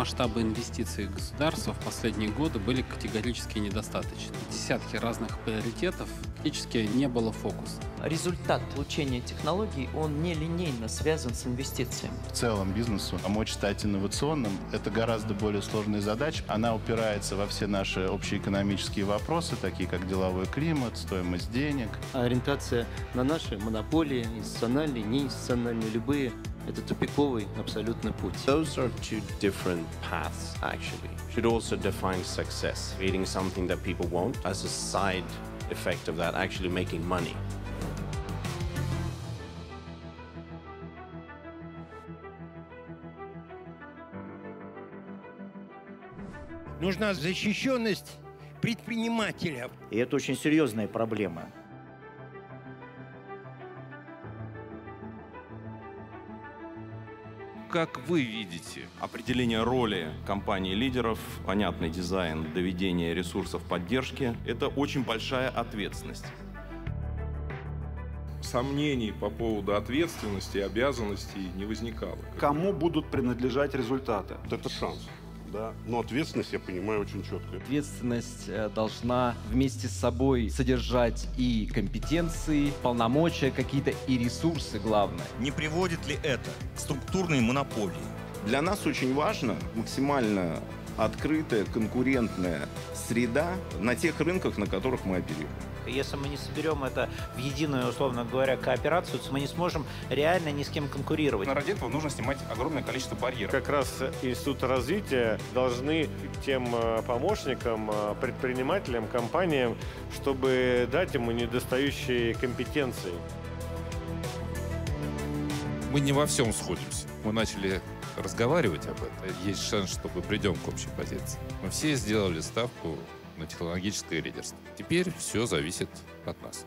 масштабы инвестиций государства в последние годы были категорически недостаточны. Десятки разных приоритетов практически не было фокуса. Результат получения технологий, он не линейно связан с инвестициями. В целом бизнесу помочь стать инновационным – это гораздо более сложная задача. Она упирается во все наши общеэкономические вопросы, такие как деловой климат, стоимость денег. Ориентация на наши монополии, институциональные, неинституциональные, любые это тупиковый абсолютно путь. Those are two different paths, actually. Should also define success, creating something that people want as a side effect of that, actually making money. Нужна защищенность предпринимателя. И это очень серьезная проблема. Как вы видите определение роли компании-лидеров, понятный дизайн доведения ресурсов поддержки – это очень большая ответственность. Сомнений по поводу ответственности и обязанностей не возникало. Кому будут принадлежать результаты? Это шанс да, но ответственность я понимаю очень четко. Ответственность должна вместе с собой содержать и компетенции, полномочия какие-то, и ресурсы, главное. Не приводит ли это к структурной монополии? Для нас очень важно максимально открытая, конкурентная среда на тех рынках, на которых мы оперируем. Если мы не соберем это в единую, условно говоря, кооперацию, то мы не сможем реально ни с кем конкурировать. Но ради этого нужно снимать огромное количество барьеров. Как раз институты развития должны тем помощникам, предпринимателям, компаниям, чтобы дать ему недостающие компетенции. Мы не во всем сходимся. Мы начали разговаривать об этом. Есть шанс, что мы придем к общей позиции. Мы все сделали ставку на технологическое лидерство. Теперь все зависит от нас.